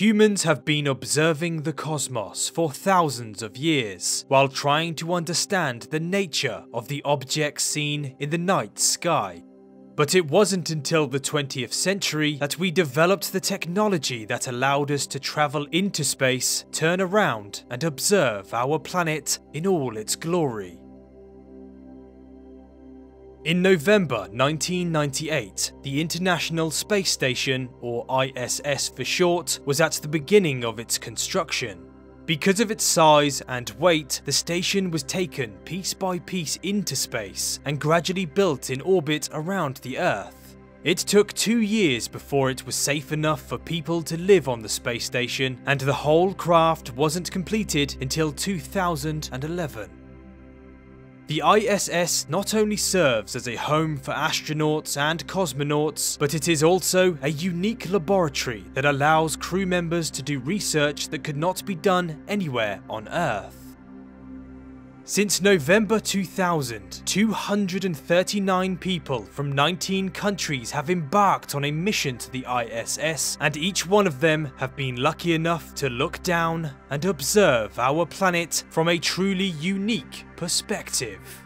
Humans have been observing the cosmos for thousands of years, while trying to understand the nature of the objects seen in the night sky. But it wasn't until the 20th century that we developed the technology that allowed us to travel into space, turn around, and observe our planet in all its glory. In November 1998, the International Space Station, or ISS for short, was at the beginning of its construction. Because of its size and weight, the station was taken piece by piece into space and gradually built in orbit around the Earth. It took two years before it was safe enough for people to live on the space station, and the whole craft wasn't completed until 2011. The ISS not only serves as a home for astronauts and cosmonauts, but it is also a unique laboratory that allows crew members to do research that could not be done anywhere on Earth. Since November 2000, 239 people from 19 countries have embarked on a mission to the ISS, and each one of them have been lucky enough to look down and observe our planet from a truly unique perspective.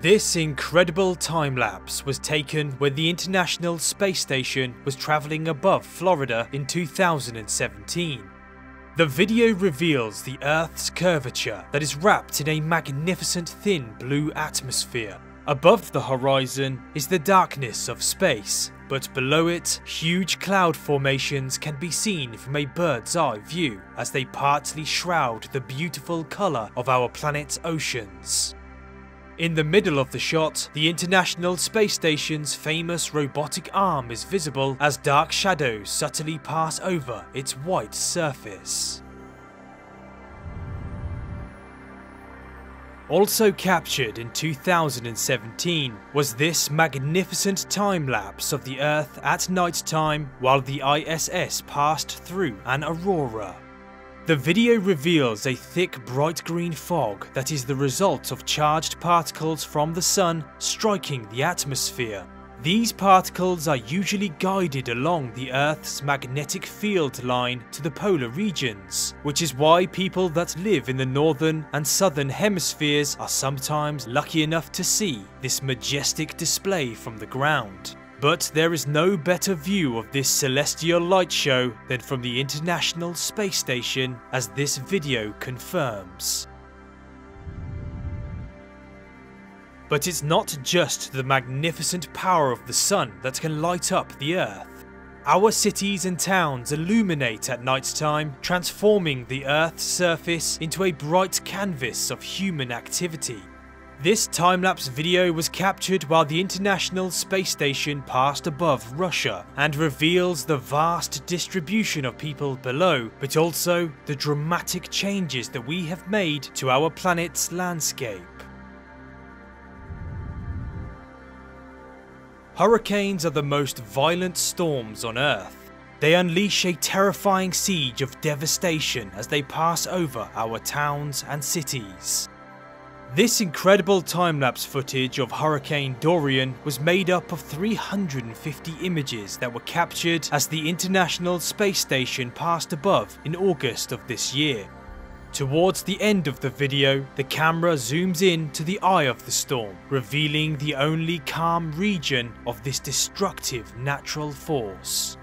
This incredible time lapse was taken when the International Space Station was travelling above Florida in 2017. The video reveals the Earth's curvature that is wrapped in a magnificent thin blue atmosphere. Above the horizon is the darkness of space, but below it, huge cloud formations can be seen from a bird's eye view as they partly shroud the beautiful colour of our planet's oceans. In the middle of the shot, the International Space Station's famous robotic arm is visible as dark shadows subtly pass over its white surface. Also captured in 2017 was this magnificent time lapse of the Earth at night time while the ISS passed through an aurora. The video reveals a thick bright green fog that is the result of charged particles from the sun striking the atmosphere. These particles are usually guided along the Earth's magnetic field line to the polar regions, which is why people that live in the northern and southern hemispheres are sometimes lucky enough to see this majestic display from the ground. But there is no better view of this celestial light show than from the International Space Station as this video confirms. But it's not just the magnificent power of the sun that can light up the earth. Our cities and towns illuminate at night time, transforming the earth's surface into a bright canvas of human activity. This time-lapse video was captured while the International Space Station passed above Russia and reveals the vast distribution of people below, but also the dramatic changes that we have made to our planet's landscape. Hurricanes are the most violent storms on Earth. They unleash a terrifying siege of devastation as they pass over our towns and cities. This incredible time-lapse footage of Hurricane Dorian was made up of 350 images that were captured as the International Space Station passed above in August of this year. Towards the end of the video, the camera zooms in to the eye of the storm, revealing the only calm region of this destructive natural force.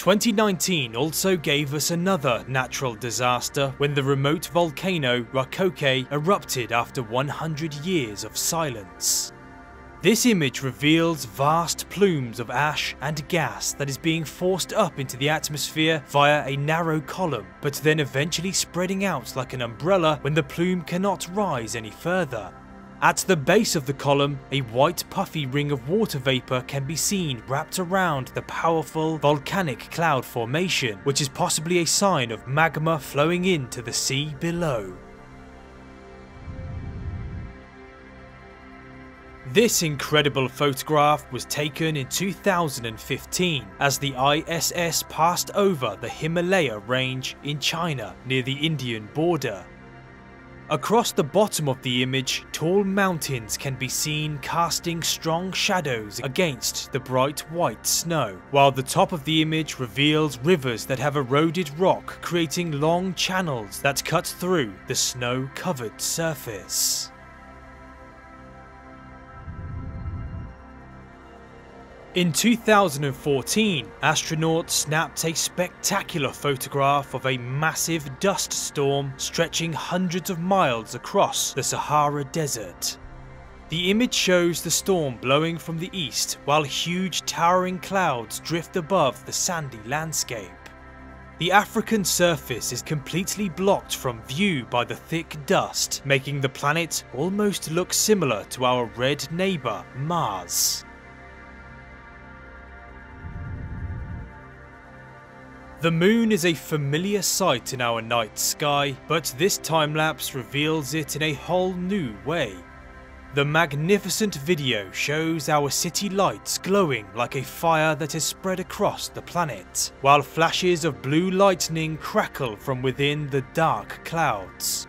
2019 also gave us another natural disaster when the remote volcano Raikoke erupted after 100 years of silence. This image reveals vast plumes of ash and gas that is being forced up into the atmosphere via a narrow column, but then eventually spreading out like an umbrella when the plume cannot rise any further. At the base of the column, a white puffy ring of water vapour can be seen wrapped around the powerful volcanic cloud formation, which is possibly a sign of magma flowing into the sea below. This incredible photograph was taken in 2015 as the ISS passed over the Himalaya range in China near the Indian border. Across the bottom of the image, tall mountains can be seen casting strong shadows against the bright white snow, while the top of the image reveals rivers that have eroded rock, creating long channels that cut through the snow-covered surface. In 2014, astronauts snapped a spectacular photograph of a massive dust storm stretching hundreds of miles across the Sahara Desert. The image shows the storm blowing from the east while huge towering clouds drift above the sandy landscape. The African surface is completely blocked from view by the thick dust, making the planet almost look similar to our red neighbour Mars. The moon is a familiar sight in our night sky, but this time-lapse reveals it in a whole new way. The magnificent video shows our city lights glowing like a fire that has spread across the planet, while flashes of blue lightning crackle from within the dark clouds.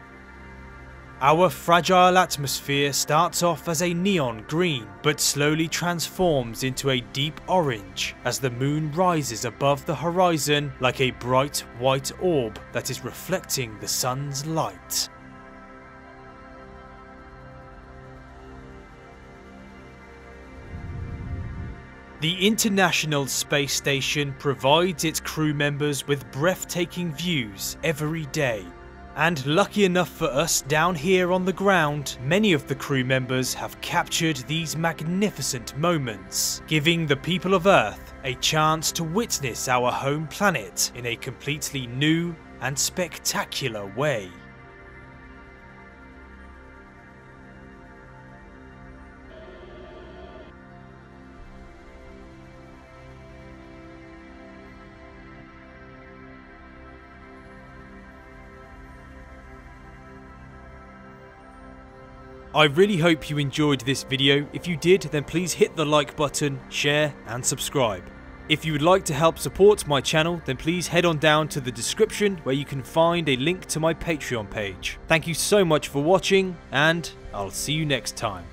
Our fragile atmosphere starts off as a neon green, but slowly transforms into a deep orange as the moon rises above the horizon like a bright white orb that is reflecting the sun's light. The International Space Station provides its crew members with breathtaking views every day and lucky enough for us down here on the ground, many of the crew members have captured these magnificent moments, giving the people of Earth a chance to witness our home planet in a completely new and spectacular way. I really hope you enjoyed this video. If you did, then please hit the like button, share and subscribe. If you would like to help support my channel, then please head on down to the description where you can find a link to my Patreon page. Thank you so much for watching, and I'll see you next time.